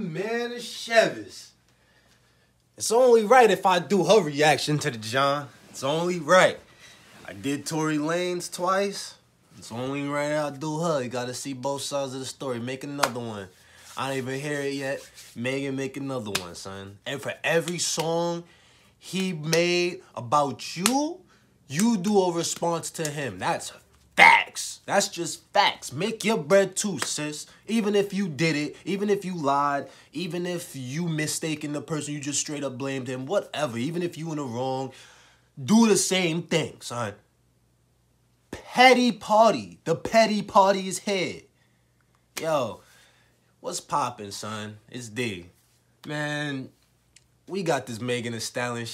man Chevis. It's only right if I do her reaction to the John. It's only right. I did Tory Lanez twice. It's only right I do her. You gotta see both sides of the story. Make another one. I don't even hear it yet. Megan, make another one, son. And for every song he made about you, you do a response to him. That's facts. That's just facts. Make your bread too, sis. Even if you did it, even if you lied, even if you mistaken the person, you just straight up blamed him, whatever. Even if you in the wrong, do the same thing, son. Petty party. The petty party is here. Yo, what's poppin', son? It's D. Man, we got this Megan Thee Stallion.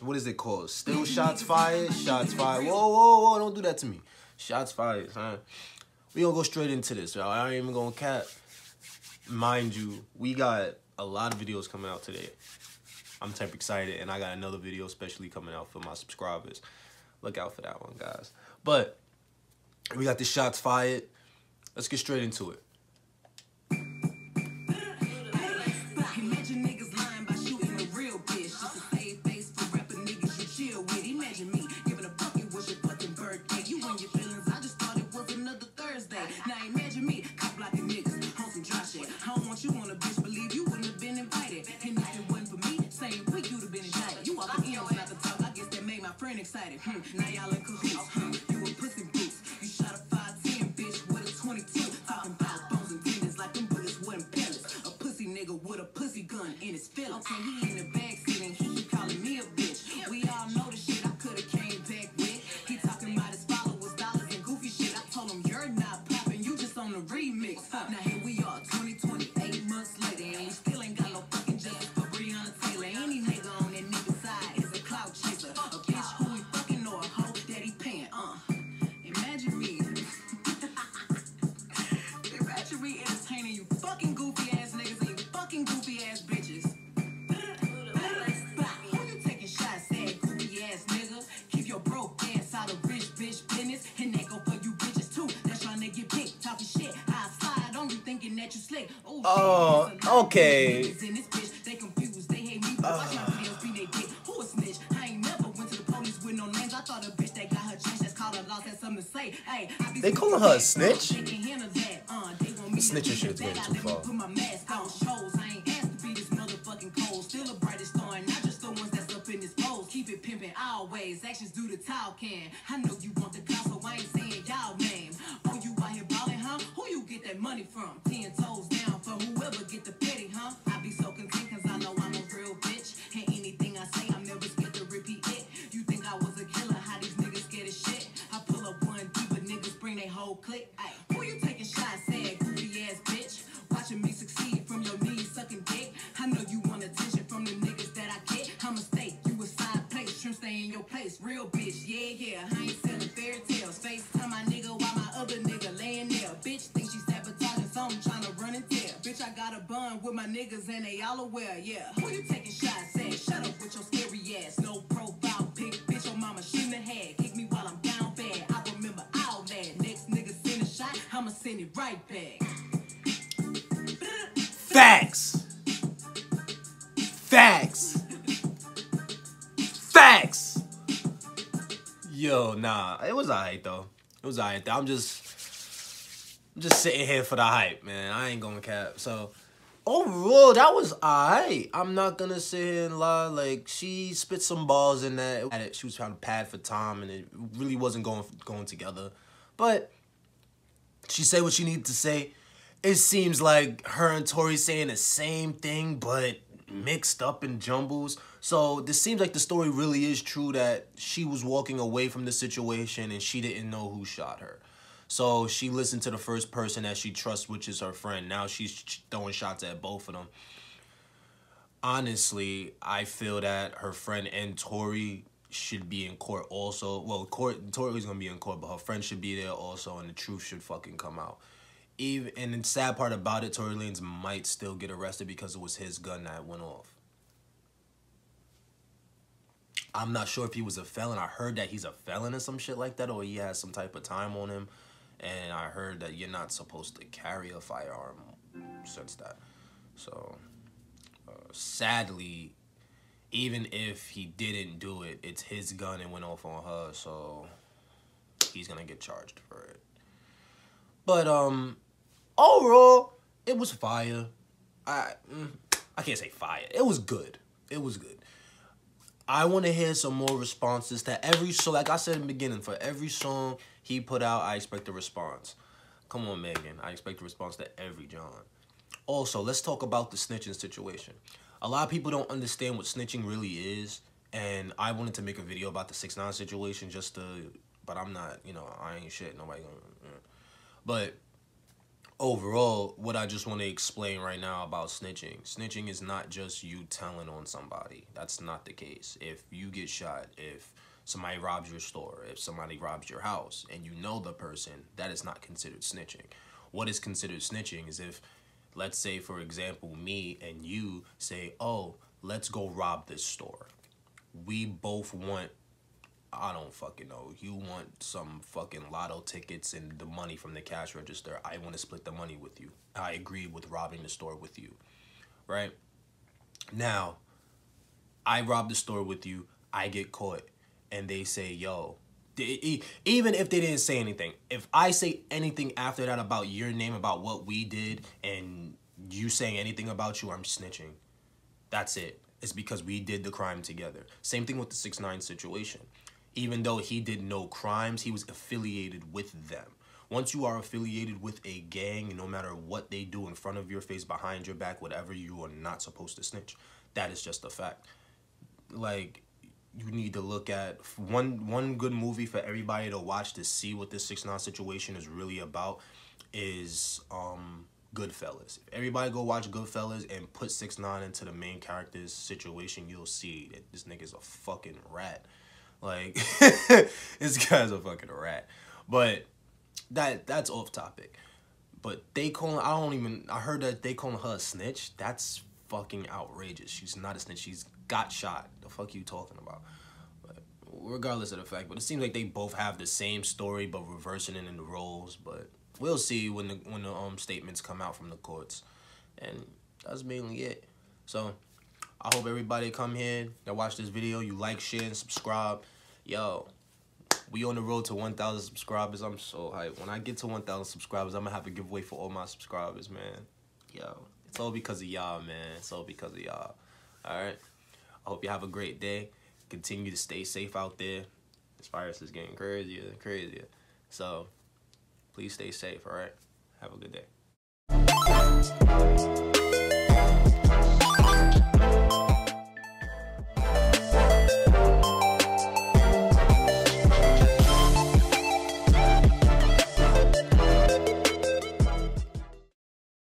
What is it called? Still shots fired? Shots fired. Whoa, whoa, whoa! Don't do that to me. Shots fired, huh? We gonna go straight into this, y'all. I ain't even gonna cap. Mind you, we got a lot of videos coming out today. I'm type excited, and I got another video especially coming out for my subscribers. Look out for that one, guys. But we got the shots fired. Let's get straight into it. Excited. Hmm. Now y'all in cahoots. Hmm. You a pussy boots. You shot a 5'10 bitch with a 22. Talking about bones and tendons like them bullets wasn't pellets. A pussy nigga with a pussy gun in his feelings. Okay, he in the backseat and he keep calling me a bitch. The brightest star, and not just the ones that's up in this pose. Keep it pimping always. Actions do the talking. I know you want the so I ain't saying y'all name. Oh, uh, you out here ballin', huh? Who you get that money from? Ten toes down whoever get the pity, huh? Niggas and they all aware, yeah. Who you taking shots at? Shut up with your scary ass. No profile pic, bitch, your mama shouldn't have had. Kick me while I'm down bad. I remember all that. Next nigga send a shot, I'ma send it right back. Facts. Facts. Facts. Yo, nah, it was alright though. It was alright. I'm just, I'm just sitting here for the hype, man. I ain't gonna cap. So, overall, that was alright. I'm not gonna sit here and lie. Like she spit some balls in that. She was trying to pad for Tom, and it really wasn't going going together. But she said what she needed to say. It seems like her and Tory saying the same thing, but mixed up in jumbles. So this seems like the story really is true that she was walking away from the situation and she didn't know who shot her. So she listened to the first person that she trusts, which is her friend. Now she's throwing shots at both of them. Honestly, I feel that her friend and Tory should be in court also. Well, court Tory's gonna be in court, but her friend should be there also, and the truth should fucking come out. Even and the sad part about it, Tory Lanez might still get arrested because it was his gun that went off. I'm not sure if he was a felon. I heard that he's a felon or some shit like that, or he has some type of time on him. And I heard that you're not supposed to carry a firearm since that. So, uh, sadly, even if he didn't do it, it's his gun and went off on her, so he's gonna get charged for it. But um, overall, it was fire. I mm, I can't say fire. It was good. It was good. I want to hear some more responses to every so like I said in the beginning for every song he put out I expect a response. Come on Megan, I expect a response to every John. Also, let's talk about the snitching situation. A lot of people don't understand what snitching really is and I wanted to make a video about the 6 9 situation just to but I'm not, you know, I ain't shit nobody gonna but overall, what I just want to explain right now about snitching. Snitching is not just you telling on somebody. That's not the case. If you get shot, if somebody robs your store, if somebody robs your house, and you know the person, that is not considered snitching. What is considered snitching is if, let's say, for example, me and you say, oh, let's go rob this store. We both want I don't fucking know. You want some fucking lotto tickets and the money from the cash register. I want to split the money with you. I agree with robbing the store with you. Right? Now, I rob the store with you. I get caught. And they say, yo, even if they didn't say anything, if I say anything after that about your name, about what we did, and you saying anything about you, I'm snitching. That's it. It's because we did the crime together. Same thing with the 6 9 situation even though he did no crimes, he was affiliated with them. Once you are affiliated with a gang, no matter what they do in front of your face, behind your back, whatever, you are not supposed to snitch. That is just a fact. Like, you need to look at one one good movie for everybody to watch to see what this six nine situation is really about is um Goodfellas. If everybody go watch Goodfellas and put six nine into the main character's situation, you'll see that this nigga's a fucking rat. Like this guy's a fucking rat. But that that's off topic. But they calling I don't even I heard that they calling her a snitch. That's fucking outrageous. She's not a snitch. She's got shot. The fuck you talking about? But regardless of the fact, but it seems like they both have the same story but reversing it in the roles. But we'll see when the when the um statements come out from the courts. And that's mainly it. So I hope everybody come here that watch this video. You like, share, and subscribe. Yo, we on the road to 1,000 subscribers. I'm so hyped. When I get to 1,000 subscribers, I'm going to have a giveaway for all my subscribers, man. Yo, it's all because of y'all, man. It's all because of y'all. All right? I hope you have a great day. Continue to stay safe out there. This virus is getting crazier and crazier. So, please stay safe, all right? Have a good day.